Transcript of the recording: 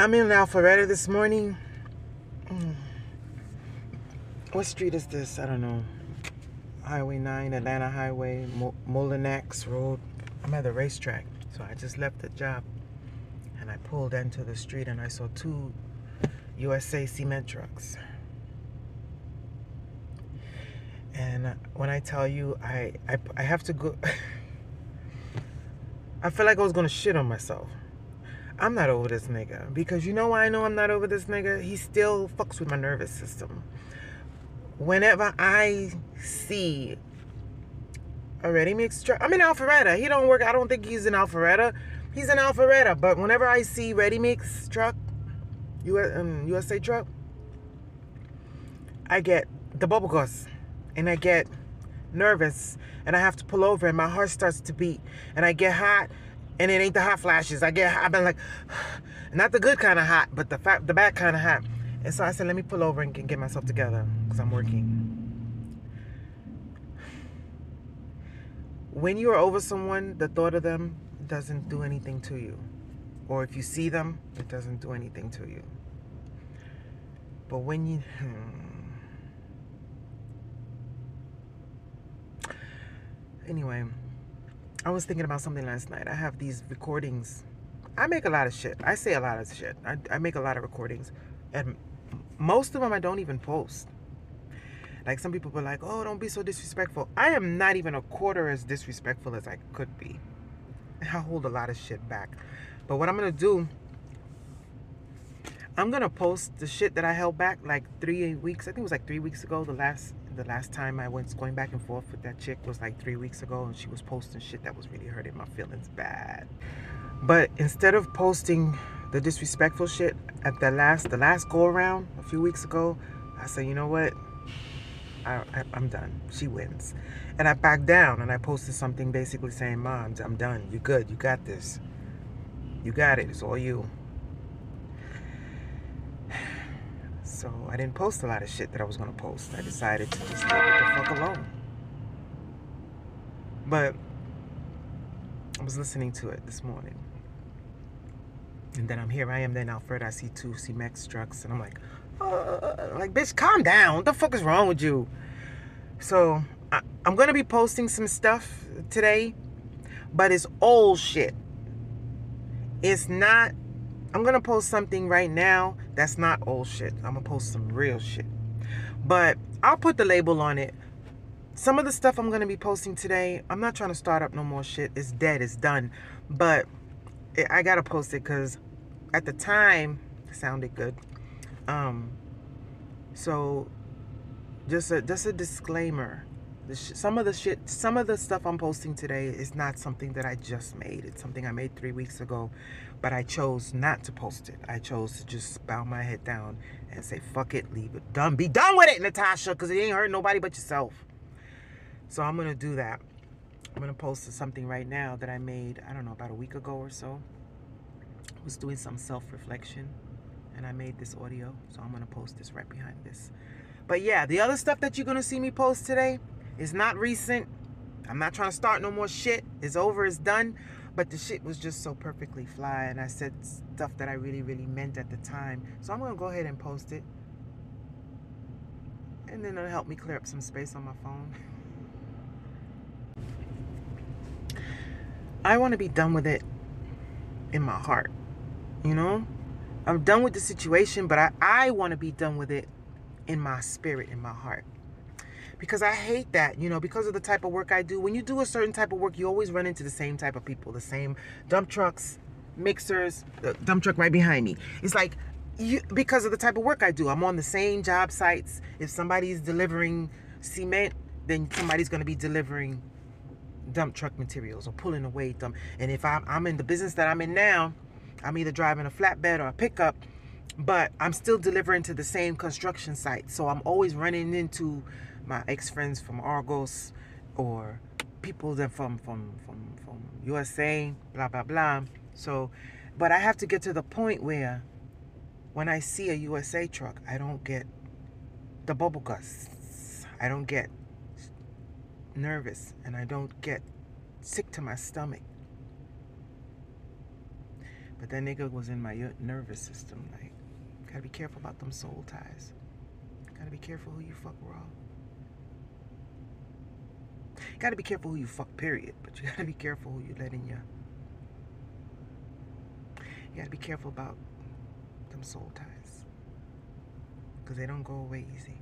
I'm in Alpharetta this morning. Mm. What street is this? I don't know. Highway 9, Atlanta Highway, Mo- Mullinax Road. I'm at the racetrack. So I just left the job and I pulled into the street and I saw two USA cement trucks. And when I tell you, I, I, I have to go. I feel like I was gonna shit on myself. I'm not over this nigga. Because you know why I know I'm not over this nigga? He still fucks with my nervous system. Whenever I see a ready mix truck, I'm in Alpharetta. He don't work, I don't think he's in Alpharetta. He's in Alpharetta. But whenever I see ready mix truck, US, um, USA truck, I get the bubble and I get nervous and I have to pull over and my heart starts to beat and I get hot and it ain't the hot flashes. I get I've been like not the good kind of hot, but the fat, the bad kind of hot. And so I said, let me pull over and get myself together because I'm working. When you are over someone, the thought of them doesn't do anything to you. Or if you see them, it doesn't do anything to you. But when you. Hmm. Anyway, I was thinking about something last night. I have these recordings. I make a lot of shit. I say a lot of shit. I, I make a lot of recordings. And most of them I don't even post. Like some people were like, oh, don't be so disrespectful. I am not even a quarter as disrespectful as I could be. I hold a lot of shit back. But what I'm going to do, I'm to post the shit that I held back like three weeks. I think it was like three weeks ago. The last the last time I went going back and forth with that chick was like three weeks ago. And she was posting shit that was really hurting my feelings bad. But instead of posting the disrespectful shit at the last the last go around a few weeks ago, I said, you know what? I, I, am done. She wins. And I backed down and I posted something basically saying, Mom, I'm done. You good. You got this. You got it. It's all you. So I didn't post a lot of shit that I was going to post. I decided to just leave it the fuck alone. But I was listening to it this morning. And then I'm here. I am then Alfred. I see two Cemex trucks. And I'm like, uh, like, bitch, calm down. What the fuck is wrong with you? So I, I'm going to be posting some stuff today. But it's old shit. It's not I'm gonna post something right now that's not old shit. I'm gonna post some real shit. But I'll put the label on it. Some of the stuff I'm gonna be posting today, I'm not trying to start up no more shit. It's dead, it's done. But I gotta post it because at the time sounded good. Um, so just a just a disclaimer some of the shit some of the stuff i'm posting today is not something that i just made. It's something i made three weeks ago but i chose not to post it. I chose to just bow my head down and say fuck it leave it. Done. Be done with it natasha because it ain't hurt nobody but yourself. So i'm gonna do that. I'm gonna post something right now that i made i don't know about a week ago or so. I was doing some self-reflection and i made this audio so i'm gonna post this right behind this. But yeah the other stuff that you're gonna see me post today it's not recent. I'm not trying to start no more shit. It's over, it's done. But the shit was just so perfectly fly. And I said stuff that I really, really meant at the time. So I'm going to go ahead and post it. And then it'll help me clear up some space on my phone. I want to be done with it in my heart. You know? I'm done with the situation, but I, I want to be done with it in my spirit, in my heart because I hate that, you know, because of the type of work I do. When you do a certain type of work, you always run into the same type of people, the same dump trucks, mixers, the dump truck right behind me. It's like you because of the type of work I do. I'm on the same job sites. If somebody's delivering cement, then somebody's going to be delivering dump truck materials or pulling away dump. And if I'm, I'm in the business that I'm in now, I'm either driving a flatbed or a pickup, but I'm still delivering to the same construction site. So I'm always running into my ex-friends from Argos or people that from from from from USA, blah blah blah. So, but I have to get to the point where when I see a USA truck, I don't get the bubble guts. I don't get nervous and I don't get sick to my stomach. But that nigga was in my nervous system. Like, gotta be careful about them soul ties. Gotta be careful who you fuck raw. Gotta be careful who you fuck, period. But you gotta be careful who you let in your. You gotta be careful about them soul ties. Because they don't go away easy.